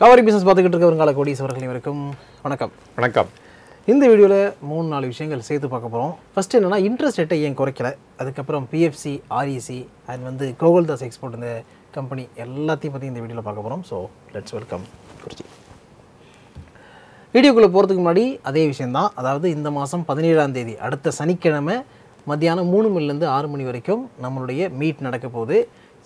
கவரி பிசினஸ் பார்த்துக்கிட்டு இருக்க வருங்கால கோடீஸ்வரர்கள் வரைக்கும் வணக்கம். வணக்கம். இந்த வீடியோவில் மூணு நாலு விஷயங்கள் சேர்த்து பார்க்க போகிறோம் ஃபர்ஸ்ட் என்னன்னா இன்ட்ரெஸ்ட் ரேட்டை ஏன் குறைக்கல? அதுக்கப்புறம் பிஎஃப்சி ஆர்இசி அண்ட் வந்து கோகுல்தாஸ் எக்ஸ்போர்ட் இந்த கம்பெனி எல்லாத்தையும் பற்றி இந்த வீடியோவில் பார்க்க போகிறோம் ஸோ லெட்ஸ் வெல்கம் குறிச்சி வீடியோக்குள்ளே போகிறதுக்கு முன்னாடி அதே விஷயந்தான் அதாவது இந்த மாதம் பதினேழாம் தேதி அடுத்த சனிக்கிழமை மத்தியானம் மூணு மணிலேருந்து ஆறு மணி வரைக்கும் நம்மளுடைய மீட் நடக்க போகுது.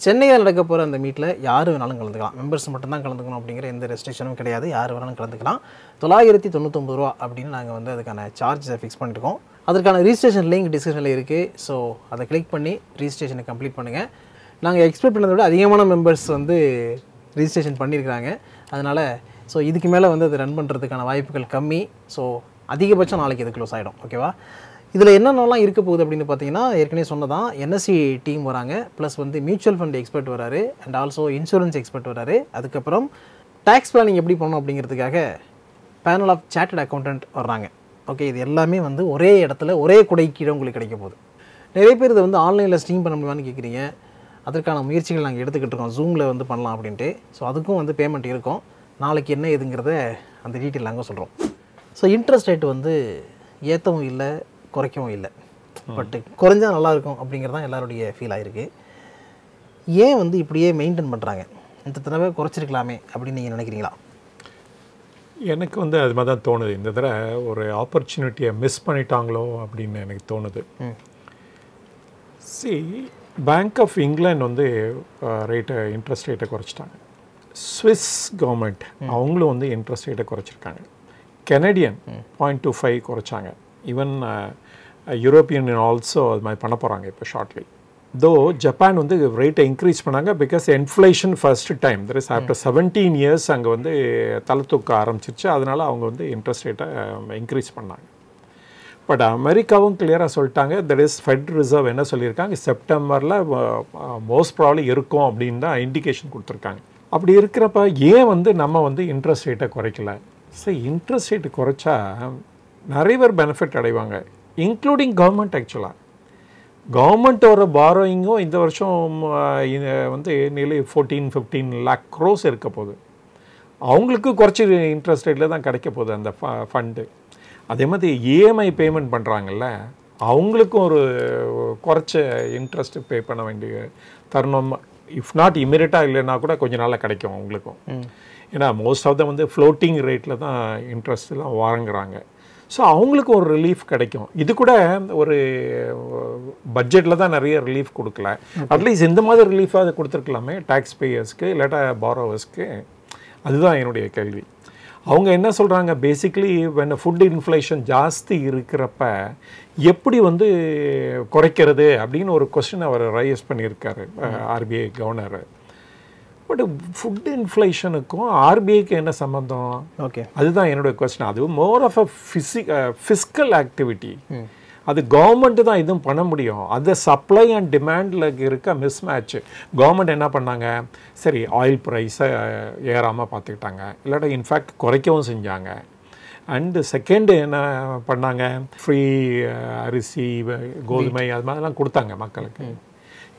சென்னையில் நடக்க போகிற அந்த மீட்டில் யார் வேணாலும் கலந்துக்கலாம். மெம்பர்ஸ் மட்டும்தான் கலந்துக்கணும் அப்படிங்கிற எந்த ரெஸ்ட்ரிக்ஷனும் கிடையாது. யார் வேணாலும் கலந்துக்கலாம். தொள்ளாயிரத்தி தொண்ணூத்தொம்பது ரூபா அப்படின்னு நாங்கள் வந்து அதுக்கான சார்ஜை ஃபிக்ஸ் பண்ணியிருக்கோம் அதற்கான ரிஜிஸ்ட்ரேஷன் லிங்க் டிஸ்கிரிப்ஷனில் இருக்குது ஸோ அதை கிளிக் பண்ணி ரிஜிஸ்ட்ரேஷனை கம்ப்ளீட் பண்ணுங்கள் நாங்கள் எக்ஸ்பெக்ட் பண்ணதை விட அதிகமான மெம்பர்ஸ் வந்து ரிஜிஸ்ட்ரேஷன் பண்ணியிருக்கிறாங்க அதனால் ஸோ இதுக்கு மேலே வந்து அது ரன் பண்ணுறதுக்கான வாய்ப்புகள் கம்மி. ஸோ அதிகபட்சம் நாளைக்கு இது க்ளோஸ் ஆகிடும் ஓகேவா இதில் என்னென்னலாம் இருக்க போகுது அப்படின்னு பார்த்தீங்கன்னா ஏற்கனவே சொன்னதான் என்எஸ்சி டீம் வராங்க. ப்ளஸ் வந்து மியூச்சுவல் ஃபண்ட் எக்ஸ்பர்ட் வராரு. அண்ட் ஆல்சோ இன்சூரன்ஸ் எக்ஸ்பர்ட் வராரு. அதுக்கப்புறம் டேக்ஸ் பிளானிங் எப்படி பண்ணணும் அப்படிங்கிறதுக்காக பேனல் ஆஃப் சார்ட்டட் அக்கௌண்டன்ட் வர்றாங்க. ஓகே இது எல்லாமே வந்து ஒரே இடத்துல ஒரே குடை கீழே உங்களுக்கு கிடைக்க போகுது. நிறைய பேர் இதை வந்து ஆன்லைனில் ஸ்ட்ரீம் பண்ண முடியுமான்னு கேட்குறீங்க. அதற்கான முயற்சிகள் நாங்கள் எடுத்துக்கிட்டு இருக்கோம். ஜூமில் வந்து பண்ணலாம் அப்படின்ட்டு. ஸோ அதுக்கும் வந்து பேமெண்ட் இருக்கும். நாளைக்கு என்ன ஏதுங்கிறத அந்த டீட்டெயில் நாங்கள் சொல்கிறோம் ஸோ இன்ட்ரெஸ்ட் ரேட் வந்து ஏற்றவும் இல்லை. குறைக்கவும் இல்லை. பட்டு குறைஞ்சா நல்லா இருக்கும் அப்படிங்கிறது தான் எல்லாருடைய ஃபீல் ஆயிருக்கு. ஏன் வந்து இப்படியே மெயின்டைன் பண்ணுறாங்க இந்த தடவை குறைச்சிருக்கலாமே அப்படின்னு நீங்கள் நினைக்கிறீங்களா? எனக்கு வந்து அது மாதிரி தான் தோணுது. இந்த தடவை ஒரு ஆப்பர்ச்சுனிட்டியை மிஸ் பண்ணிட்டாங்களோ அப்படின்னு எனக்கு தோணுது. சி பேங்க் ஆஃப் இங்கிலாந்து வந்து ரேட்டை இன்ட்ரெஸ்ட் ரேட்டை குறைச்சிட்டாங்க. ஸ்விஸ் கவர்மெண்ட் அவங்களும் வந்து இன்ட்ரெஸ்ட் ரேட்டை குறைச்சிருக்காங்க. கெனடியன் பாயிண்ட் டூ ஃபைவ் குறைச்சாங்க. ஈவன் யூரோப்பியன் ஆல்சோ அது மாதிரி பண்ண போகிறாங்க இப்போ ஷார்ட்லி தோ ஜப்பான் வந்து ரேட்டை இன்க்ரீஸ் பண்ணாங்க because inflation first time there is after seventeen years அங்கே வந்து தலை தூக்க ஆரம்பிச்சிருச்சு. அதனால் அவங்க வந்து இன்ட்ரெஸ்ட் ரேட்டை இன்க்ரீஸ் பண்ணாங்க. பட் அமெரிக்காவும் கிளியராக சொல்லிட்டாங்க. தட் இஸ் ஃபெட் ரிசர்வ் என்ன சொல்லியிருக்காங்க? செப்டம்பரில் மோஸ்ட் ப்ராப்ளம் இருக்கும் அப்படின்னு தான் இண்டிகேஷன் கொடுத்துருக்காங்க. அப்படி இருக்கிறப்ப ஏன் வந்து நம்ம வந்து இன்ட்ரெஸ்ட் ரேட்டை குறைக்கல? சரி இன்ட்ரெஸ்ட் ரேட்டு குறைச்சா நிறைய பேர் பெனிஃபிட் அடைவாங்க இன்க்ளூடிங் கவர்மெண்ட் ஆக்சுவலாக கவர்மெண்ட்டோட பாரோயிங்கும் இந்த வருஷம் வந்து நிலை ஃபோர்டீன் ஃபிஃப்டீன் லேக் க்ரோஸ் இருக்க போகுது. அவங்களுக்கு குறைச்சி இன்ட்ரெஸ்ட் ரேட்டில் தான் கிடைக்க போகுது அந்த ஃபண்டு அதே மாதிரி இஎம்ஐ பேமெண்ட் பண்ணுறாங்கல்ல அவங்களுக்கும் ஒரு குறைச்ச இன்ட்ரெஸ்ட் பே பண்ண வேண்டிய தருணம். இஃப் நாட் இமீடியட்டாக இல்லைன்னா கூட கொஞ்ச நாளில் கிடைக்கும் அவங்களுக்கும். ஏன்னா மோஸ்ட் ஆஃப் தம் வந்து ஃப்ளோட்டிங் ரேட்டில் தான் இன்ட்ரெஸ்ட் எல்லாம் வாங்குறாங்க. ஸோ அவங்களுக்கு ஒரு ரிலீஃப் கிடைக்கும். இது கூட ஒரு பட்ஜெட்டில் தான் நிறைய ரிலீஃப் கொடுக்கல. அட்லீஸ்ட் இந்த மாதிரி ரிலீஃபாக அதை கொடுத்துருக்கலாமே டேக்ஸ் பேயர்ஸ்க்கு இல்லாட்டா பாரோவர்ஸ்க்கு அதுதான் என்னுடைய கேள்வி. அவங்க என்ன சொல்கிறாங்க பேசிக்லி வென் ஃபுட் இன்ஃப்ளேஷன் ஜாஸ்தி இருக்கிறப்ப எப்படி வந்து குறைக்கிறது அப்படின்னு ஒரு கொஸ்டின் அவர் ரைஸ் பண்ணியிருக்காரு ஆர்பிஐ கவர்னர் பட் ஃபுட் இன்ஃப்ளேஷனுக்கும் ஆர்பிஐக்கு என்ன சம்மந்தம் ஓகே அதுதான் என்னோட கொஸ்டின் அது மோர் ஆஃப் அ ஃபிசி ஃபிஸ்கல் ஆக்டிவிட்டி அது கவர்மெண்ட் தான் இதுவும் பண்ண முடியும். அது சப்ளை அண்ட் டிமாண்டில் இருக்க மிஸ் மேட்ச் கவர்மெண்ட் என்ன பண்ணாங்க? சரி ஆயில் ப்ரைஸை ஏறாமல் பார்த்துக்கிட்டாங்க. இல்லாட்டா இன்ஃபேக்ட் குறைக்கவும் செஞ்சாங்க. அண்டு செகண்டு என்ன பண்ணாங்க? ஃப்ரீ அரிசி கோதுமை அது மாதிரிலாம் கொடுத்தாங்க மக்களுக்கு.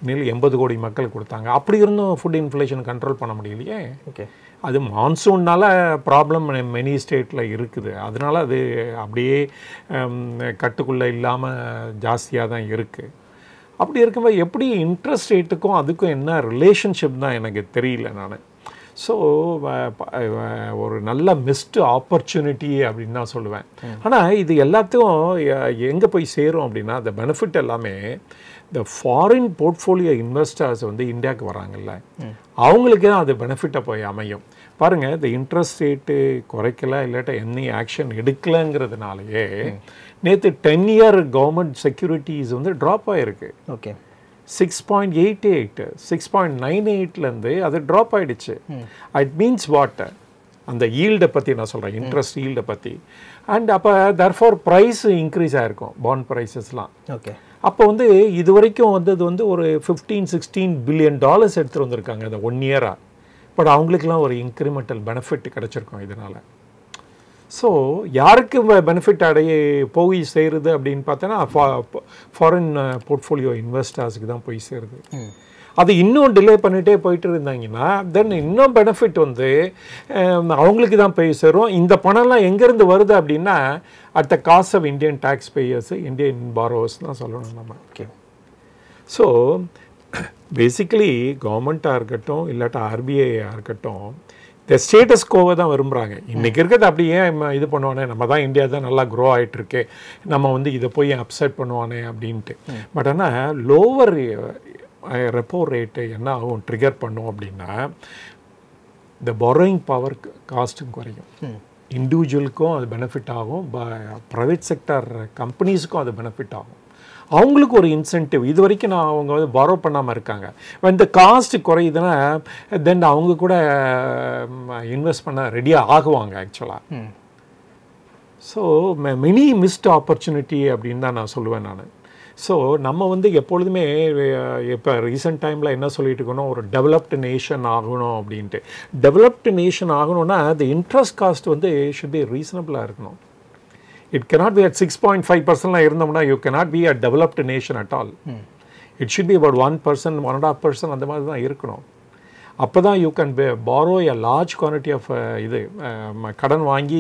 இன்னும் எண்பது கோடி மக்கள் கொடுத்தாங்க. அப்படி இருந்தும் ஃபுட் இன்ஃப்ளேஷன் கண்ட்ரோல் பண்ண முடியலையே. ஓகே அது மான்சூன்னால ப்ராப்ளம் மெனி ஸ்டேட்டில் இருக்குது. அதனால அது அப்படியே கட்டுக்குள்ளே இல்லாமல் ஜாஸ்தியாக தான் இருக்குது அப்படி இருக்கும்போது எப்படி இன்ட்ரெஸ்ட் ரேட்டுக்கும் அதுக்கும் என்ன ரிலேஷன்ஷிப் தான் எனக்கு தெரியல நான். ஸோ ஒரு நல்ல மிஸ்டு ஆப்பர்ச்சுனிட்டி அப்படின்னு தான் சொல்லுவேன். ஆனால் இது எல்லாத்தையும் எங்கே போய் சேரும் அப்படின்னா அந்த பெனிஃபிட் எல்லாமே இந்த ஃபாரின் போர்ட்ஃபோலியோ இன்வெஸ்டர்ஸ் வந்து இந்தியாவுக்கு வராங்கல்ல அவங்களுக்கு தான் அது பெனிஃபிட்டாக போய் அமையும். பாருங்கள் இந்த இன்ட்ரெஸ்ட் ரேட்டு குறைக்கல இல்லாட்ட என்ன ஆக்ஷன் எடுக்கலங்கிறதுனாலயே நேற்று டென் இயர் கவர்மெண்ட் செக்யூரிட்டிஸ் வந்து ட்ராப் ஆகிருக்கு okay. Six point eight eight six point nine எயிட்லேருந்து அது ட்ராப் ஆயிடுச்சு. இட் மீன்ஸ் வாட் அந்த ஈல்டை பற்றி நான் சொல்கிறேன் இன்ட்ரெஸ்ட் ஈல்டை பற்றி அண்ட் அப்போ தர்ஃபார் ப்ரைஸ் இன்க்ரீஸ் ஆகிருக்கும் பாண்ட் ப்ரைஸஸ்லாம் ஓகே. அப்போ வந்து இது வரைக்கும் வந்தது வந்து ஒரு ஃபிஃப்டீன் சிக்ஸ்டீன் பில்லியன் டாலர்ஸ் எடுத்துகிட்டு வந்திருக்காங்க இந்த ஒன் இயராக பட் அவங்களுக்குலாம் ஒரு இன்க்ரிமெண்டல் பெனிஃபிட் கிடச்சிருக்கும் இதனால். ஸோ யாருக்கு பெனிஃபிட் அடைய போய் சேருது அப்படின்னு பார்த்தோன்னா ஃபாரின் போர்ட்ஃபோலியோ இன்வெஸ்டர்ஸுக்கு தான் போய் சேருது. அது இன்னும் டிலே பண்ணிட்டே போயிட்டு இருந்தாங்கன்னா தென் இன்னும் பெனிஃபிட் வந்து அவங்களுக்கு தான் போய் சேரும். இந்த பணம்லாம் எங்கேருந்து வருது அப்படின்னா at the cost of Indian taxpayers Indian borrowers தான் சொல்லணும் நம்ம. ஓகே ஸோ பேசிக்கலி கவர்மெண்ட்டாக இருக்கட்டும் இல்லாட்டா ஆர்பிஐயாக இருக்கட்டும் இந்த ஸ்டேட்டஸ் கோவை தான் விரும்புகிறாங்க இன்றைக்கி இருக்கிறது அப்படியே இது பண்ணுவானே? நம்ம தான் இந்தியா தான் நல்லா க்ரோ ஆகிட்டுருக்கு நம்ம வந்து இதை போய் அப்செட் பண்ணுவானே அப்படின்ட்டு. பட் ஆனால் லோவர் ரெப்போ ரேட்டு என்ன ஆகும்? ட்ரிகர் பண்ணும் அப்படின்னா இந்த borrowing பவர் காஸ்ட்டும் குறையும். இண்டிவிஜுவலுக்கும் அது பெனிஃபிட் ஆகும். ப்ரைவேட் செக்டர் கம்பெனிஸுக்கும் அது பெனிஃபிட் ஆகும். அவங்களுக்கு ஒரு இன்சென்டிவ் இது வரைக்கும் நான் அவங்க வந்து borrow பண்ணாமல் இருக்காங்க. இந்த காஸ்ட் குறையுதுன்னா தென் அவங்க கூட இன்வெஸ்ட் பண்ண ரெடியாக ஆகுவாங்க ஆக்சுவலாக ஸோ மினி மிஸ்ட் ஆப்பர்ச்சுனிட்டி அப்படின்னு தான் நான் சொல்லுவேன் நான். ஸோ நம்ம வந்து எப்பொழுதுமே இப்போ ரீசெண்ட் டைமில் என்ன சொல்லிட்டு இருக்கணும் ஒரு டெவலப்டு நேஷன் ஆகணும் அப்படின்ட்டு. டெவலப்டு நேஷன் ஆகணும்னா the இன்ட்ரெஸ்ட் காஸ்ட் வந்து ஷுட் பி ரீசனபிளாக இருக்கணும். It cannot be at six point five பர்சன்ட்லாம் இருந்தோம்னா you cannot be a developed nation at all. It should be about one percent one and half percent அந்த மாதிரி தான் இருக்கணும். அப்போ தான் you can borrow a large quantity of இது கடன் வாங்கி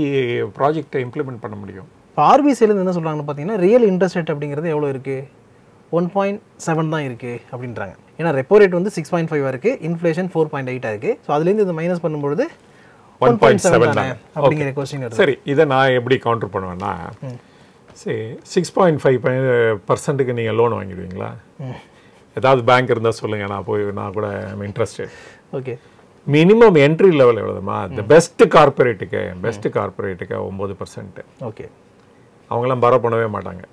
ப்ராஜெக்டை இம்ப்ளிமெண்ட் பண்ண முடியும். இப்போ ஆர்பிசிலேருந்து என்ன சொல்கிறாங்கன்னு பார்த்தீங்கன்னா ரியல் இன்ட்ரெஸ்ட் ரேட் அப்படிங்கிறது எவ்வளோ இருக்குது ஒன் பாயிண்ட் செவன் தான் இருக்குது அப்படின்றாங்க. ஏன்னா ரெப்போ ரேட் வந்து சிக்ஸ் பாயிண்ட் ஃபைவ் இருக்குது இன்ஃப்ளேஷன் ஃபோர் பாயிண்ட் எயிட்டாக இருக்குது ஸோ அதுலேருந்து இது மைனஸ் பண்ணும்பொழுது ஒன் பாயிண்ட் செவன் தானே அப்படிங்கிற கொஸ்டின் சரி இதை நான் எப்படி கவுண்டர் பண்ணுவேன்னா சரி சிக்ஸ் பாயிண்ட் ஃபைவ் பர்சன்ட்டுக்கு நீங்கள் லோன் வாங்கிடுவீங்களா? ஏதாவது பேங்க் இருந்தால் சொல்லுங்கள் நான் போய் நான் கூட interested okay minimum entry level எவ்வளோதுமா இந்த பெஸ்ட் கார்பரேட்டுக்கு பெஸ்ட் கார்பரேட்டுக்கு ஒம்பது பர்சன்ட் ஓகே அவங்களாம் பரவ பண்ணவே மாட்டாங்க.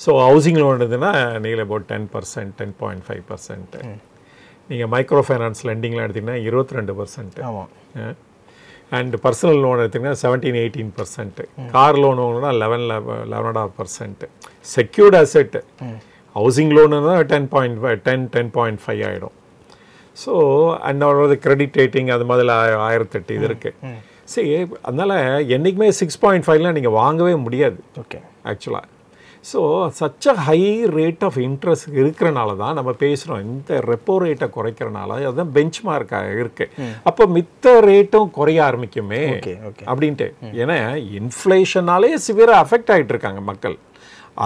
ஸோ ஹவுசிங் லோன் இருந்ததுன்னா நீங்கள் about ten percent ten point five percent நீங்கள் மைக்ரோ ஃபைனான்ஸ் லெண்டிங்லாம் எடுத்திங்கன்னா இருபத்தி ரெண்டு பர்சன்ட் ஆமாம் அண்ட் பர்சனல் லோன் எடுத்திங்கன்னா seventeen eighteen percent car loan வாங்கினா eleven eleven and half percent secured asset housing லோனுனா ten point ten ten point five ஆகிடும் so and credit rating அது மாதிரி ஆய- ஆயிரத்தெட்டு இது இருக்குது சரி அதனால் என்றைக்குமே சிக்ஸ் பாயிண்ட் ஃபைவ்லாம் நீங்கள் வாங்கவே முடியாது. ஓகே ஆக்சுவலாக so such a high rate of interest இருக்கிறனால தான் நம்ம பேசுகிறோம் இந்த ரெப்போ ரேட்டை குறைக்கிறனால அதுதான் பெஞ்ச் மார்க்காக இருக்கு. அப்போ மித்த ரேட்டும் குறைய ஆரம்பிக்குமே அப்படின்ட்டு. ஏன்னா இன்ஃப்ளேஷனாலே சிவியராக அஃபெக்ட் ஆகிட்டு இருக்காங்க மக்கள்.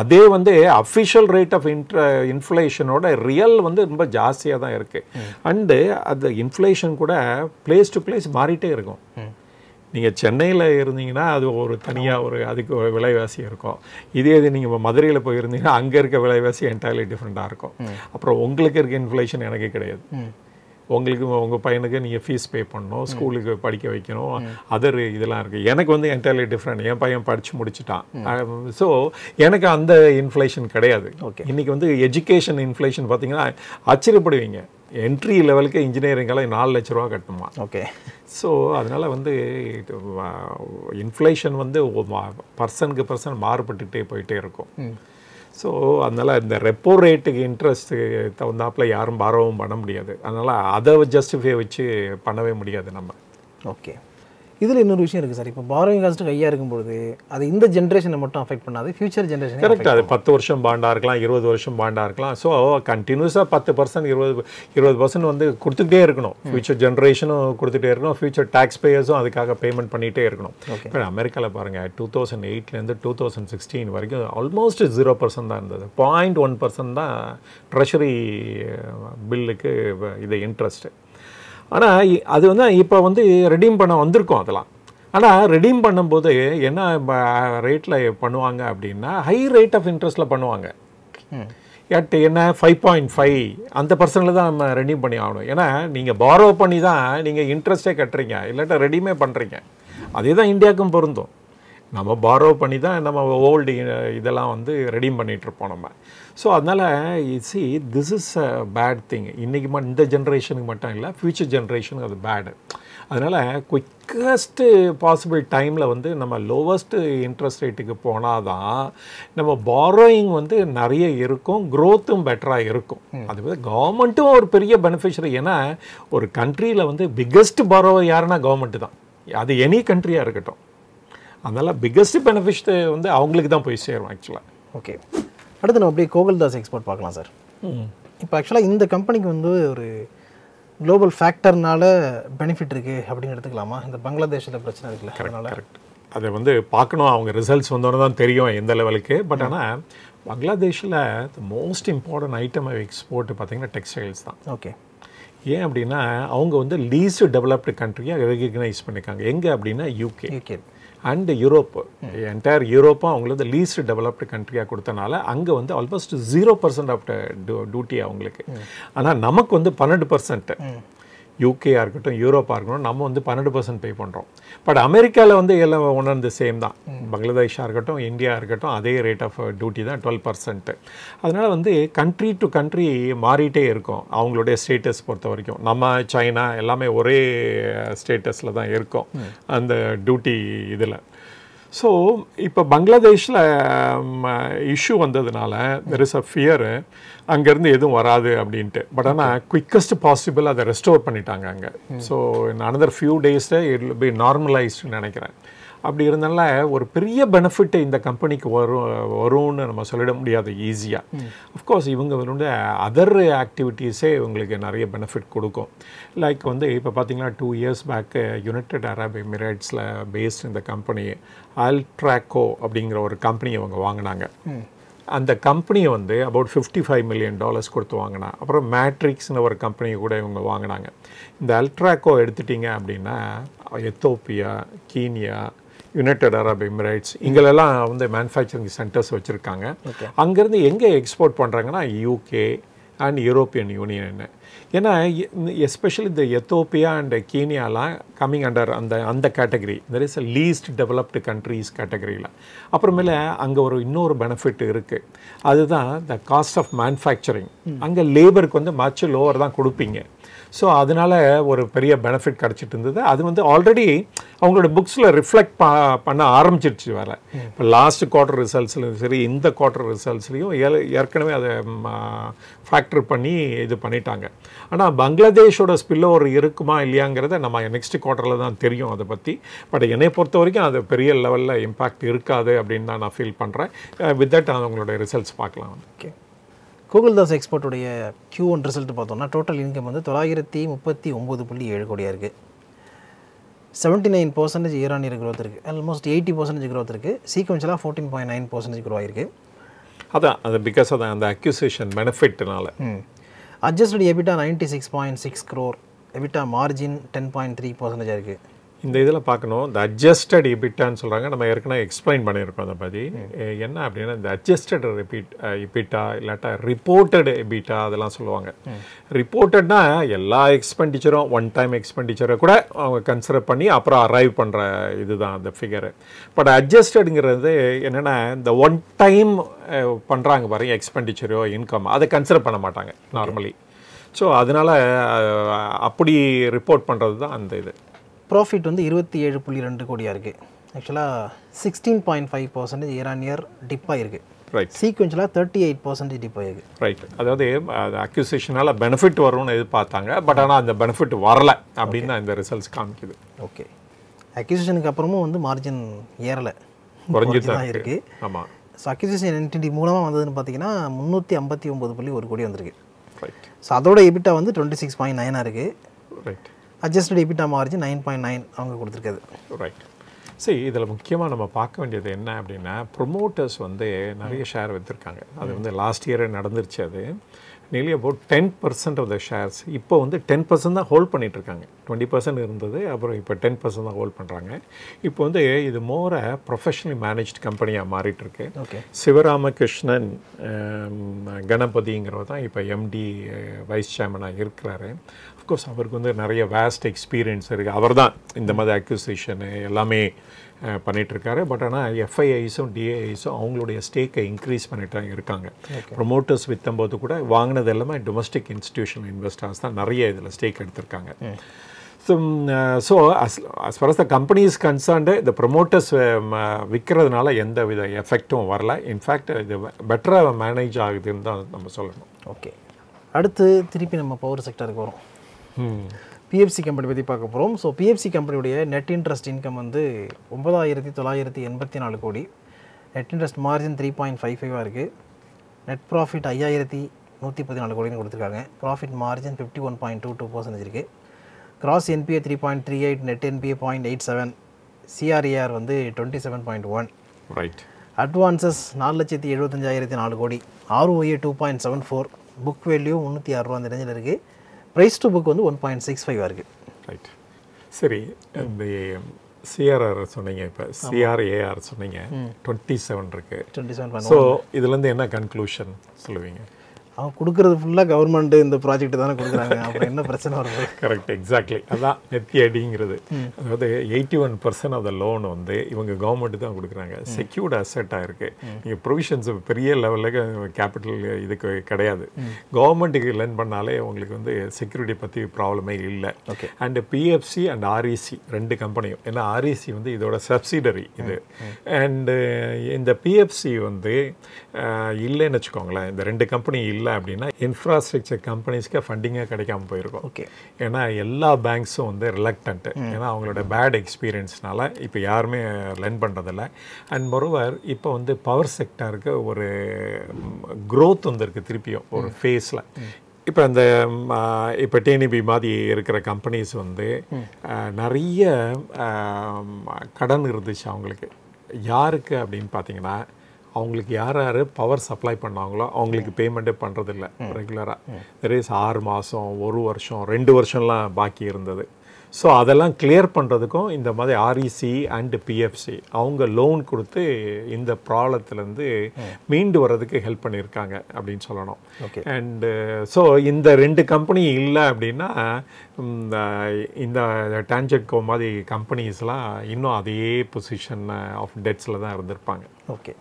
அதே வந்து அஃபிஷியல் ரேட் ஆஃப் இன்ட்ர இன்ஃப்ளேஷனோட ரியல் வந்து ரொம்ப ஜாஸ்தியாக தான் இருக்குது அண்டு அந்த இன்ஃப்ளேஷன் கூட பிளேஸ் டு பிளேஸ் மாறிட்டே இருக்கும். நீங்கள் சென்னையில் இருந்தீங்கன்னா அது ஒரு தனியாக ஒரு அதுக்கு ஒரு விலைவாசி இருக்கும். இதே இது நீங்கள் மதுரையில் போயிருந்தீங்கன்னா அங்கே இருக்க விலைவாசி என்டையர்லி டிஃப்ரெண்ட்டாக இருக்கும். அப்புறம் உங்களுக்கு இருக்க இன்ஃப்ளேஷன் எனக்கு கிடையாது. உங்களுக்கு உங்கள் பையனுக்கு நீங்கள் ஃபீஸ் பே பண்ணணும் ஸ்கூலுக்கு படிக்க வைக்கணும் அதர் இதெல்லாம் இருக்குது எனக்கு வந்து என்டையர்லி டிஃப்ரெண்ட் என் பையன் படித்து முடிச்சிட்டான். ஸோ எனக்கு அந்த இன்ஃப்ளேஷன் கிடையாது. இன்னைக்கு வந்து எஜுகேஷன் இன்ஃப்ளேஷன் பார்த்தீங்கன்னா ஆச்சரியப்படுவீங்க என்ட்ரி லெவலுக்கு இன்ஜினியரிங் எல்லாம் நாலு லட்ச ரூபா கட்டணுமா? ஓகே ஸோ அதனால் வந்து இன்ஃப்ளேஷன் வந்து பர்சனுக்கு பர்சன் மாறுபட்டுட்டே போயிட்டே இருக்கும். ஸோ அதனால் இந்த ரெப்போ ரேட்டுக்கு இன்ட்ரெஸ்ட் தகுந்தாப்புல யாரும் பாரவும் பண்ண முடியாது. அதனால் அதை ஜஸ்டிஃபை வச்சு பண்ணவே முடியாது நம்ம. ஓகே இதில் இன்னொரு விஷயம் இருக்குது சார். இப்போ பாரோயிங் காஸ்ட் கையாக இருக்கும்பொழுது அது இந்த ஜென்ரேஷனை மட்டும் அஃபெக்ட் பண்ணாது ஃபியூச்சர் ஜென்ரேஷன் கரெக்ட் அது பத்து வருஷம் பாண்டாக இருக்கலாம் இருபது வருஷம் பாண்டாக இருக்கலாம். ஸோ கண்டினியூஸாக பத்து பர்சன்ட் இருபது இருபது பர்சன்ட் வந்து கொடுத்துட்டே இருக்கணும். ஃபியூச்சர் ஜென்ரேஷனும் கொடுத்துட்டே இருக்கணும். ஃபியூச்சர் டேக்ஸ் பேயர்ஸும் அதுக்காக பேமெண்ட் பண்ணிகிட்டே இருக்கணும். இப்போ அமெரிக்காவில் பாருங்கள் டூ தௌசண்ட் எயிட்லேருந்து டூ தௌசண்ட் சிக்ஸ்டீன் வரைக்கும் ஆல்மோஸ்ட் ஜீரோ பர்சன்ட் தான் இருந்தது. பாயிண்ட் ஒன் பர்சன்ட் தான் ட்ரெஷரி பில்லுக்கு இது இன்ட்ரெஸ்ட்டு ஆனால் அது வந்து இப்போ வந்து ரெடீம் பண்ண வந்திருக்கோம் அதெல்லாம். ஆனால் ரெடீம் பண்ணும்போது என்ன ரேட்டில் பண்ணுவாங்க அப்படின்னா ஹை ரேட் ஆஃப் இன்ட்ரெஸ்ட்டில் பண்ணுவாங்க. எட் என்ன ஃபைவ் பாயிண்ட் ஃபைவ் அந்த பர்சனில் தான் நம்ம ரெடீம் பண்ணி ஆகணும். ஏன்னா நீங்கள் பாரோ பண்ணி தான் நீங்கள் இன்ட்ரெஸ்ட்டே கட்டுறீங்க. இல்லாட்டா ரெடிமே பண்ணுறீங்க அதே தான் இந்தியாவுக்கும் பொருந்தும். நம்ம பாரோ பண்ணி தான் நம்ம ஓல்டு இதெல்லாம் வந்து ரெடீம் பண்ணிகிட்ருப்போம் நம்ம. ஸோ அதனால் see this is a bad thing இன்றைக்கி மட்டும் இந்த ஜென்ரேஷனுக்கு மட்டும் இல்லை ஃப்யூச்சர் ஜென்ரேஷனுக்கு அது பேடு அதனால் குயிக்கஸ்ட்டு பாசிபிள் டைமில் வந்து நம்ம லோவஸ்ட்டு இன்ட்ரெஸ்ட் ரேட்டுக்கு போனால் தான் நம்ம பாரோயிங் வந்து நிறைய இருக்கும் க்ரோத்தும் பெட்டராக இருக்கும். அது வந்து கவர்மெண்ட்டும் ஒரு பெரிய பெனிஃபிஷரி ஏன்னா ஒரு கண்ட்ரியில் வந்து பிக்கஸ்ட் பாரோவர் யாருன்னா கவர்மெண்ட்டு தான். அது எனி கண்ட்ரியாக இருக்கட்டும். அதனால பிக்கஸ்ட் பெனிஃபிட் வந்து அவங்களுக்கு தான் போய் சேரும் ஆக்சுவலாக ஓகே அடுத்து நம்ம அப்படியே கோகுல்தாஸ் எக்ஸ்போர்ட் பார்க்கலாம் சார் இப்போ ஆக்சுவலாக இந்த கம்பெனிக்கு வந்து ஒரு குளோபல் ஃபேக்டர்னால பெனிஃபிட் இருக்குது அப்படின்னு எடுத்துக்கலாமா? இந்த பங்களாதேஷில் பிரச்சனை இருக்குல்ல அதனால. கரெக்ட் அதை வந்து பார்க்கணும் அவங்க ரிசல்ட்ஸ் வந்தோன்னு தான் தெரியும் எந்த லெவலுக்கு பட் ஆனால் பங்களாதேஷில் மோஸ்ட் இம்பார்ட்டன்ட் ஐட்டம் எக்ஸ்போர்ட் பார்த்தீங்கன்னா டெக்ஸ்டைல்ஸ் தான். ஓகே ஏன் அப்படின்னா அவங்க வந்து லீஸ்ட் டெவலப்டு கண்ட்ரியாக ரெகக்னைஸ் பண்ணியிருக்காங்க. எங்கே அப்படின்னா UK UK and Europe entire யூரோப்பும் அவங்களுக்கு லீஸ்ட் டெவலப்டு கண்ட்ரியாக கொடுத்தனால அங்கே வந்து almost zero percent of duty அவங்களுக்கு. ஆனால் நமக்கு வந்து பன்னெண்டு பர்சன்ட் யூகேயாக இருக்கட்டும் யூரோப்பாக இருக்கட்டும் நம்ம வந்து பன்னெண்டு பர்சன்ட் பே பண்ணுறோம் பட் அமெரிக்காவில் வந்து எல்லாம் ஒன் அண்ட் சேம் தான். பங்களாதேஷாக இருக்கட்டும் இந்தியா இருக்கட்டும் அதே ரேட் ஆஃப் டியூட்டி தான் டுவெல் பர்சன்ட் அதனால் வந்து கண்ட்ரி டு கண்ட்ரி மாறிட்டே இருக்கும் அவங்களுடைய ஸ்டேட்டஸ் பொறுத்த வரைக்கும். நம்ம சைனா எல்லாமே ஒரே ஸ்டேட்டஸில் தான் இருக்கோம் அந்த டியூட்டி இதில். ஸோ இப்போ பங்களாதேஷில் இஷ்யூ வந்ததுனால தெர் இஸ் அ ஃபியரு அங்கேருந்து எதுவும் வராது அப்படின்ட்டு. பட் ஆனால் குவிக்கஸ்ட் பாசிபிள் அதை ரெஸ்டோர் பண்ணிட்டாங்க அங்கே. ஸோ இன் அனதர் ஃபியூ டேஸில் இட் பி நார்மலைஸ்டுன்னு நினைக்கிறேன். அப்படி இருந்தனால ஒரு பெரிய பெனிஃபிட் இந்த கம்பெனிக்கு வரும் வரும்னு நம்ம சொல்லிட முடியாது ஈஸியாக அஃப்கோர்ஸ் இவங்க வந்து அதர் ஆக்டிவிட்டீஸே இவங்களுக்கு நிறைய பெனிஃபிட் கொடுக்கும். லைக் வந்து இப்போ பார்த்தீங்கன்னா two years back United Arab எமிரேட்ஸில் based இந்த கம்பெனி அல்ட்ராக்கோ அப்படிங்கிற ஒரு கம்பெனி அவங்க வாங்கினாங்க. அந்த கம்பெனியை வந்து about fifty five million dollars கொடுத்து வாங்கினா அப்புறம் மேட்ரிக்ஸ்னு ஒரு கம்பெனியை கூட இவங்க வாங்கினாங்க. இந்த அல்ட்ராக்கோ எடுத்துட்டீங்க அப்படின்னா Ethiopia Kenya United Arab Emirates இங்கெல்லாம் வந்து மேனுஃபேக்சரிங் சென்டர்ஸ் வச்சுருக்காங்க. அங்கேருந்து எங்கே எக்ஸ்போர்ட் பண்ணுறாங்கன்னா யூகே அண்ட் யூரோப்பியன் யூனியன் ஏன்னா எஸ்பெஷலி இந்த எத்தோப்பியா அண்ட் கீனியாலாம் கம்மிங் அண்டர் அந்த அந்த category there is a least developed countries கேட்டகரியில் அப்புறமேல அங்கே ஒரு இன்னொரு பெனிஃபிட் இருக்குது அதுதான் த காஸ்ட் ஆஃப் மேனுஃபேக்சரிங் அங்கே லேபருக்கு வந்து மச் லோவர் தான் கொடுப்பீங்க. ஸோ அதனால ஒரு பெரிய பெனிஃபிட் கிடச்சிட்டு இருந்தது. அது வந்து ஆல்ரெடி அவங்களோட புக்ஸில் ரிஃப்ளெக்ட் ப பண்ண ஆரம்பிச்சிருச்சு வேற. இப்போ லாஸ்ட் குவார்ட்டர் ரிசல்ட்ஸ்லையும் சரி இந்த குவார்ட்டர் ரிசல்ட்ஸ்லையும் ஏற்கனவே அதை ஃபேக்டர் பண்ணி இது பண்ணிட்டாங்க. ஆனால் பங்களாதேஷோட ஸ்பில் ஓவர் இருக்குமா இல்லையாங்கிறத நம்ம நெக்ஸ்ட் குவார்ட்டரில் தான் தெரியும் அதை பற்றி பட் என்னை பொறுத்த வரைக்கும் அது பெரிய லெவலில் இம்பாக்ட் இருக்காது அப்படின்னு தான் நான் ஃபீல் பண்ணுறேன் வித் தட் அவங்களுடைய ரிசல்ட்ஸ் பார்க்கலாம். ஓகே கோகுல்தாஸ் எக்ஸ்போர்ட்டுடைய கியூ ஒன் ரிசல்ட் பார்த்தோம்னா டோட்டல் இன்கம் வந்து தொள்ளாயிரத்தி முப்பத்தி ஒம்பது புள்ளி ஏழு கோடியாக இருக்குது seventy nine percentage year on year growth இருக்குது ஆல்மோஸ்ட் எயிட்டி பர்சன்டேஜ் க்ரோத் இருக்குது சீக்வன்ஷலாக fourteen point nine percentage grow ஆயிருக்கு. அதான் அது பிகாஸ் அதான் அந்த acquisition பெனிஃபிட்னால adjusted EBITDA ninety six point six crore EBITDA margin ten point three பர்சன்டேஜாக இருக்குது இந்த இதில் பார்க்கணும். இந்த அட்ஜஸ்டட் இபிட்டான்னு சொல்கிறாங்க நம்ம ஏற்கனவே எக்ஸ்பிளைன் பண்ணியிருக்கோம் அதை பற்றி என்ன அப்படின்னா இந்த அட்ஜஸ்டட் ரிப்பீட் இபிட்டா இல்லாட்டா ரிப்போர்ட்டட் எபிட்டா அதெல்லாம் சொல்லுவாங்க. ரிப்போர்ட்டட்னா எல்லா எக்ஸ்பெண்டிச்சரும் ஒன் டைம் எக்ஸ்பெண்டிச்சரை கூட அவங்க கன்சிடர் பண்ணி அப்புறம் அரைவ் பண்ணுற இதுதான் அந்த ஃபிகரு பட் அட்ஜஸ்டடுங்கிறது என்னென்னா இந்த ஒன் டைம் பண்ணுறாங்க பாருங்க எக்ஸ்பெண்டிச்சரோ இன்கம் அதை கன்சிடர் பண்ண மாட்டாங்க நார்மலி ஸோ அதனால் அப்படி ரிப்போர்ட் பண்ணுறது தான் அந்த இது. ப்ராஃபிட் வந்து இருபத்தி ஏழு புள்ளி ரெண்டு கோடியாக இருக்குது ஆக்சுவலாக sixteen point five percentage year on year dip ஆயிருக்கு. ரைட் சீக்வென்ஷலாக தேர்ட்டி எயிட் பர்சன்டேஜ் டிப் ஆயிருக்கு. ரைட் அதாவது அது அக்யூசேஷனால் பெனிஃபிட் வரும்னு எதிர்பார்த்தாங்க. பட் ஆனால் அந்த பெனிஃபிட் வரல அப்படின்னு தான் இந்த ரிசல்ட்ஸ் காமிக்குது. ஓகே அக்யூசிஷனுக்கு அப்புறமும் வந்து மார்ஜின் ஏறலை. குறைஞ்சிட்டு தான் தான் இருக்குது ஆமாம் ஸோ அக்யூசிஷன் என்டிடி மூலமாக வந்ததுன்னு பார்த்தீங்கன்னா முந்நூற்றி ஐம்பத்தி ஒம்பது புள்ளி ஒரு கோடி வந்திருக்கு. ரைட் ஸோ அதோட எபிட்டா வந்து டுவெண்ட்டி சிக்ஸ் பாயிண்ட் நைனாக இருக்குது right adjusted EBITDA margin nine point nine அவங்க கொடுத்துருக்காது ரைட் சரி இதில் முக்கியமாக நம்ம பார்க்க வேண்டியது என்ன அப்படின்னா ப்ரொமோட்டர்ஸ் வந்து நிறைய ஷேர் விற்றுருக்காங்க அது வந்து லாஸ்ட் இயரே நடந்துருச்சு அது. Nearly about ten percent of the shares இப்போ வந்து டென் பர்சன்ட் தான் ஹோல்ட் பண்ணிட்டு இருக்காங்க டுவெண்ட்டி பர்சன்ட் இருந்தது அப்புறம் இப்போ டென் பர்சன்ட் தான் ஹோல்ட் பண்ணுறாங்க இப்போ வந்து இது மோர ப்ரொஃபஷனலி மேனேஜ்ட் கம்பெனியாக மாறிட்டு இருக்கு ஓகே சிவராமகிருஷ்ணன் கணபதிங்கிறவர் தான் இப்போ எம்டி வைஸ் சேர்மனாக இருக்கிறாரு. அஃப்கோர்ஸ் அவருக்கு வந்து நிறைய வேஸ்ட் எக்ஸ்பீரியன்ஸ் இருக்குது அவர் தான் இந்த மாதிரி அக்யூசேஷனு எல்லாமே இருக்காரு பட் ஆனால் எஃப்ஐஐஸும் டிஏஐஸும் அவங்களுடைய ஸ்டேக்கை இன்க்ரீஸ் பண்ணிட்டு இருக்காங்க. ப்ரொமோட்டர்ஸ் வித்தம்போது கூட வாங்கினது எல்லாமே டொமஸ்டிக் இன்ஸ்டிடியூஷனல் இன்வெஸ்டர்ஸ் தான் நிறைய இதில் ஸ்டேக் எடுத்திருக்காங்க. So so as as far as the company is concerned இந்த ப்ரொமோட்டர்ஸ் விற்கிறதுனால எந்த வித எஃபெக்ட்டும் வரல. இன்ஃபேக்ட் இது பெட்டராக மேனேஜ் ஆகுதுன்னு தான் நம்ம சொல்லணும். ஓகே அடுத்து திருப்பி நம்ம பவர் செக்டருக்கு வரும். பிஎஃப்சி கம்பெனி பற்றி பார்க்க போகிறோம் ஸோ பிஎஃப்சி கம்பெனியுடைய நெட் இன்ட்ரெஸ்ட் இன்கம் வந்து ஒன்பதாயிரத்தி தொள்ளாயிரத்தி எண்பத்தி நாலு கோடி. Net interest margin three point five ஃபைவாக இருக்குது நெட் ப்ராஃபிட் ஐயாயிரத்தி நூற்றி பதினாலு கோடின்னு கொடுத்துருக்காங்க. Profit margin fifty one point two two percentage இருக்குது gross NPA three point three eight net NPA point eight seven CRAR வந்து twenty seven point one right advances நாலு லட்சத்தி எழுபத்தஞ்சாயிரத்தி நாலு கோடி. ROA two point seven four book value முந்நூற்றி அறுபா அந்த ரேஞ்சில் இருக்குது ப்ரைஸ் டு புக் வந்து ஒன் பாயிண்ட் சிக்ஸ் ஃபைவாக இருக்குது ரைட் சரி இந்த சிஆர்ஆர் சொன்னீங்க இப்போ சிஆர்ஏஆர் சொன்னீங்க. டுவெண்ட்டி செவன் இருக்கு. டுவெண்ட்டி செவன் ஸோ இதுலேருந்து என்ன கன்க்ளூஷன் சொல்லுவீங்க? அவங்க கொடுக்குறது ஃபுல்லாக கவர்மெண்ட்டு இந்த ப்ராஜெக்ட் தானே கொடுக்குறாங்க. அப்புறம் என்ன பிரச்சனை வருது? கரெக்ட் எக்ஸாக்ட்லி அதான் நெத்தி அடிங்கிறது. அதாவது eighty one percent of the loan வந்து இவங்க கவர்மெண்ட் தான் கொடுக்குறாங்க. செக்யூர்ட் அசெட்டாக இருக்கு. நீங்கள் ப்ரொவிஷன்ஸ் பெரிய லெவலில் கேபிட்டல் இதுக்கு கிடையாது. கவர்மெண்ட்டுக்கு லென் பண்ணாலே உங்களுக்கு வந்து செக்யூரிட்டி பற்றி ப்ராப்ளமே இல்லை. Okay. And PFC and REC ரெண்டு கம்பெனியும் ஏன்னா ஆர்இசி வந்து இதோட சப்சிடரி இது. அண்டு இந்த பிஎஃப்சி வந்து இல்லைன்னு வச்சுக்கோங்களேன். இந்த ரெண்டு கம்பெனி இல்லை. அப்படின்னா இன்ஃப்ராஸ்ட்ரக்சர் கம்பெனிஸ்க்கு ஃபண்டிங்காக கிடைக்காம போயிருக்கும். ஓகே. ஏன்னா எல்லா பேங்க்ஸும் வந்து ரிலக்டன்ட்டு ஏன்னா அவங்களோட பேட் எக்ஸ்பீரியன்ஸ்னால இப்போ யாருமே லென் பண்ணுறதில்ல அண்ட் மொரோவர் இப்போ வந்து பவர் செக்டருக்கு ஒரு க்ரோத் வந்திருக்கு திருப்பியும் ஒரு ஃபேஸில் இப்போ அந்த இப்போ டிஎன்இபி மாதிரி இருக்கிற கம்பெனிஸ் வந்து நிறைய கடன் இருந்துச்சு அவங்களுக்கு. யாருக்கு அப்படின்னு பார்த்தீங்கன்னா அவங்களுக்கு யார் யார் பவர் சப்ளை பண்ணாங்களோ அவங்களுக்கு பேமெண்ட்டே பண்ணுறதில்ல ரெகுலராக தெரேஸ் ஆறு மாதம் ஒரு வருஷம் ரெண்டு வருஷம்லாம் பாக்கி இருந்தது. ஸோ அதெல்லாம் கிளியர் பண்ணுறதுக்கும் இந்த மாதிரி ஆர்இசி அண்டு பிஎஃப்சி அவங்க லோன் கொடுத்து இந்த ப்ராப்ளத்துலேருந்து மீண்டு வர்றதுக்கு ஹெல்ப் பண்ணியிருக்காங்க அப்படின்னு சொல்லணும். Okay. அண்டு ஸோ இந்த ரெண்டு கம்பெனி இல்லை அப்படின்னா இந்த இந்த டான்ஜெட்கோ மாதிரி கம்பெனிஸ்லாம் இன்னும் அதே பொசிஷன் ஆஃப் டெட்ஸில் தான் இருந்திருப்பாங்க. ஓகே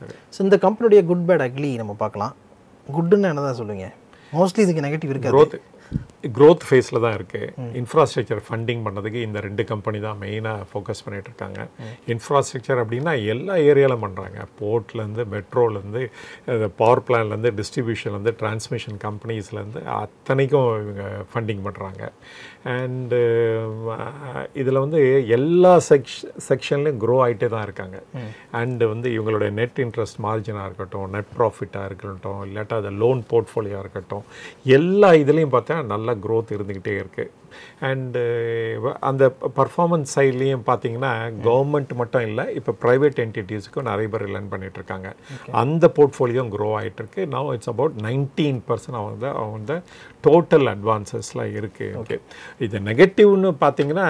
சரி ஸோ இந்த கம்பெனியுடைய குட் பேட் அக்லி நம்ம பார்க்கலாம். குட்டுன்னு என்ன தான் சொல்லுவீங்க? மோஸ்ட்லி இதுக்கு நெகட்டிவ் இருக்காது. Growth ஃபேஸில் தான் இருக்குது இன்ஃப்ராஸ்ட்ரக்சர் ஃபண்டிங் பண்ணதுக்கு இந்த ரெண்டு கம்பெனி தான் மெயினாக ஃபோக்கஸ் பண்ணிட்டு இருக்காங்க. இன்ஃப்ராஸ்ட்ரக்சர் அப்படின்னா எல்லா ஏரியாவிலும் பண்ணுறாங்க போர்ட்லேருந்து மெட்ரோலேருந்து பவர் பிளான்லேருந்து டிஸ்ட்ரிபியூஷன்லேருந்து டிரான்ஸ்மிஷன் கம்பெனிஸ்லேருந்து அத்தனைக்கும் இவங்க ஃபண்டிங் பண்ணுறாங்க அண்டு இதில் வந்து எல்லா செக்ஷ செக்ஷன்லையும் க்ரோ ஆகிட்டே தான் இருக்காங்க. அண்டு வந்து இவங்களோட நெட் இன்ட்ரெஸ்ட் மார்ஜினாக இருக்கட்டும் நெட் ப்ராஃபிட்டாக இருக்கட்டும் இல்லாட்டா அது லோன் போர்ட்ஃபோலியோ இருக்கட்டும் எல்லா இதுலேயும் பார்த்தா நல்ல க்ரோத் இருந்துக்கிட்டே இருக்குது அண்டு அந்த பர்ஃபார்மன்ஸ் சைட்லேயும் பார்த்தீங்கன்னா கவர்மெண்ட் மட்டும் இல்லை இப்போ ப்ரைவேட் என்டிட்டிஸ்க்கும் நிறைய பேர் லேர்ன் பண்ணிட்டு இருக்காங்க. அந்த போர்ட்ஃபோலியோ க்ரோ ஆகிட்டு இருக்கு. Now it's about nineteen percent அவங்க அவங்க டோட்டல் அட்வான்சஸ்லாம் இருக்குது ஓகே இது நெகட்டிவ்னு பார்த்தீங்கன்னா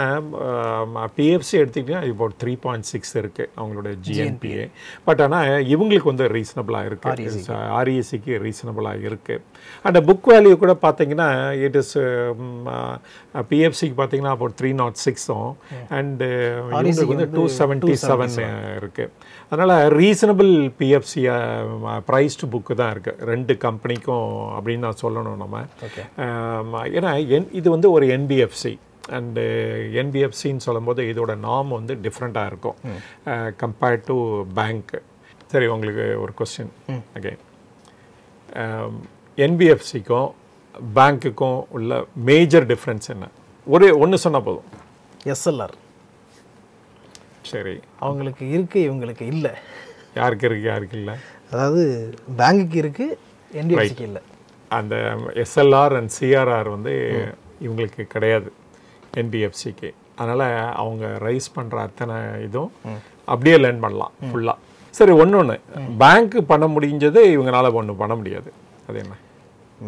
பிஎஃப்சி எடுத்துக்கிட்டிங்கன்னா இப்போ த்ரீ பாயிண்ட் சிக்ஸ் இருக்குது அவங்களோட ஜிஎன்பிஏ பட் ஆனால் இவங்களுக்கு வந்து ரீசனபிளாக இருக்குது ஆர்இசிக்கு ரீசனபிளாக இருக்குது அண்ட் புக் வேல்யூ கூட பார்த்தீங்கன்னா இட் இஸ் பிஎஃப்சிக்கு பார்த்தீங்கன்னா about த்ரீ நாட் சிக்ஸும் அண்டு இவங்களுக்கு வந்து டூ செவன்ட்டி செவன் இருக்குது அதனால் ரீசனபிள் பிஎஃப்சி ப்ரைஸ்டு புக்கு தான் இருக்குது ரெண்டு கம்பெனிக்கும் அப்படின்னு நான் சொல்லணும் நம்ம. ஏன்னா என் இது வந்து ஒரு என்பிஎஃப்சி அண்டு என்பிஎஃப்சின்னு சொல்லும்போது இதோட நாம் வந்து டிஃப்ரெண்ட்டாக இருக்கும். கம்பேர்ட் டு பேங்க் சரி உங்களுக்கு ஒரு கொஸ்டின் ஓகே என்பிஎஃப்சிக்கும் பேங்க்குக்கும் உள்ள மேஜர் டிஃப்ரென்ஸ் என்ன? ஒரு ஒன்று சொன்னால் போதும். எஸ்எல்ஆர் சரி. அவங்களுக்கு இருக்கு இவங்களுக்கு இல்லை. யாருக்கு இருக்கு யாருக்கு இல்லை? அதாவது பேங்குக்கு இருக்கு என்டிஎஃப்சிக்கு இல்லை. அந்த எஸ்எல்ஆர் அண்ட் சிஆர்ஆர் வந்து இவங்களுக்கு கிடையாது என்பிஎஃப்சிக்கு அதனால் அவங்க ரைஸ் பண்ணுற அத்தனை இதுவும் அப்படியே லேர்ன் பண்ணலாம் ஃபுல்லாக சரி ஒன்று ஒன்று பேங்க் பண்ண முடிஞ்சது இவங்களால ஒன்றும் பண்ண முடியாது. அது என்ன?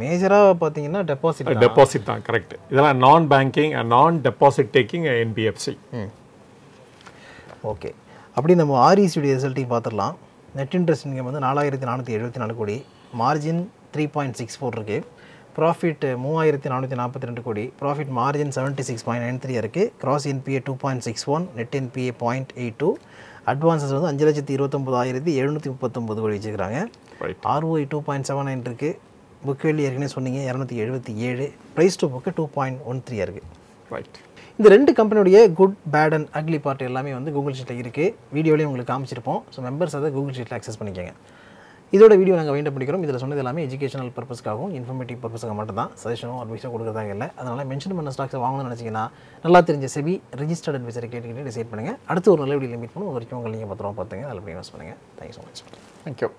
மேஜராக பார்த்தீங்கன்னா டெபாசிட் டெபாசிட் தான் கரெக்ட் இதெல்லாம் நான் பேங்கிங் நான் டெபாசிட் டேக்கிங் என்பிஎஃப்சி ஓகே. அப்படி நம்ம ஆர்இசியுடைய ரிசல்ட்டையும் பார்த்துடலாம். நெட் இன்ட்ரெஸ்ட் இன்கம் வந்து நாலாயிரத்தி நானூற்றி எழுபத்தி நாலு கோடி. Margin three point six four இருக்குது ப்ராஃபிட் மூவாயிரத்தி நானூற்றி நாற்பத்தி ரெண்டு கோடி. Profit margin seventy six point nine three இருக்குது gross NPA two point six one net NPA point eight two advances வந்து அஞ்சு லட்சத்தி இருபத்தொம்பதாயிரத்தி எழுநூற்றி முப்பத்தொம்பது கோடி வச்சுக்கிறாங்க ROI two point seven nine இருக்குது புக் வேலி ஏற்கனவே சொன்னீங்க இரநூத்தி எழுபத்தி ஏழு. Price to book two point one three இருக்குது ரைட் இந்த ரெண்டு கம்பெனியுடைய good bad and ugly part எல்லாமே வந்து கூகுள் ஷீட்டில் இருக்குது வீடியோலையும் உங்களுக்கு காமிச்சிருப்போம். ஸோ மெம்பர்ஸ் அதை கூகுள் ஷீட்டில் அக்சஸ் பண்ணிக்கோங்க. இதோட வீடியோ நாங்கள் வைண்ட் பண்ணிக்கிறோம் இதில் சொன்னது எல்லாமே எஜுகேஷனல் பர்பஸ்க்காகவும் இன்ஃபர்மேட்டிவ் பர்பஸ்க்காக மட்டும் தான் சஜஷனோ அட்வைஸோ கொடுக்குறதாங்க இல்லை. அதனால் மென்ஷன் பண்ண ஸ்டாக்ஸை வாங்கணும்னு நினச்சிங்கன்னா நல்லா தெரிஞ்ச செபி ரெஜிஸ்டர்ட் அட்வைசரை கேட்டுக்கிட்டு டிசைட் பண்ணுங்கள் அடுத்து ஒரு நல்ல வீடியோ மீட் பண்ணுவோம். வரைக்கும் உங்கள் நீங்கள் பத்திரமா பார்த்துங்க. நல்லபடியாக இன்வெஸ்ட் பண்ணுங்கள் தேங்க்யூ ஸோ மச் தேங்க்யூ